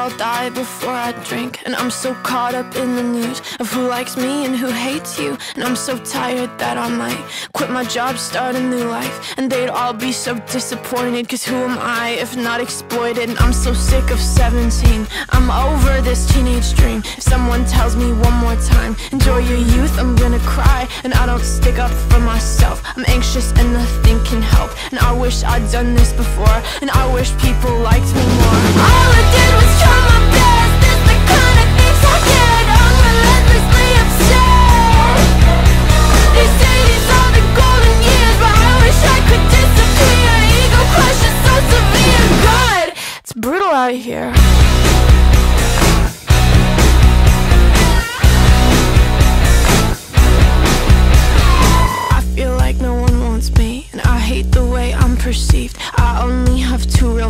I'll die before I drink. And I'm so caught up in the news of who likes me and who hates you. And I'm so tired that I might quit my job, start a new life. And they'd all be so disappointed, cause who am I if not exploited? And I'm so sick of 17. I'm over this teenage dream. If someone tells me one more time, enjoy your youth, I'm gonna cry. And I don't stick up for myself. I'm anxious and nothing. And I wish I'd done this before. And I wish people liked me more. All I did was try my best. The kind of things I get. I'm relentlessly. They say these are the golden years, but I wish I could disappear. Ego so severe. God, it's brutal out here.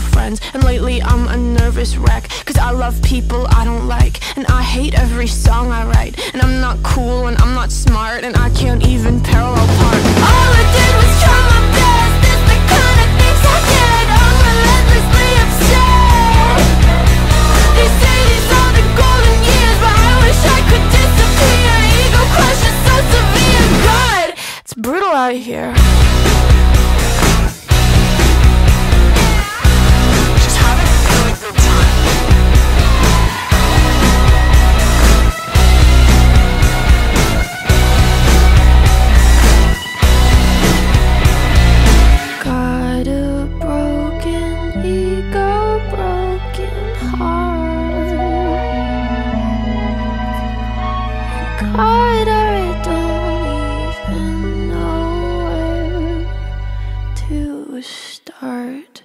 Friends, and lately I'm a nervous wreck. Cause I love people I don't like, and I hate every song I write. And I'm not cool, and I'm not smart, and I can't even parallel park. All I did was try my best, the kind of things I. I'm relentlessly upset. They say these are the golden years, but I wish I could disappear. Ego so severe. God, it's brutal out here. heart.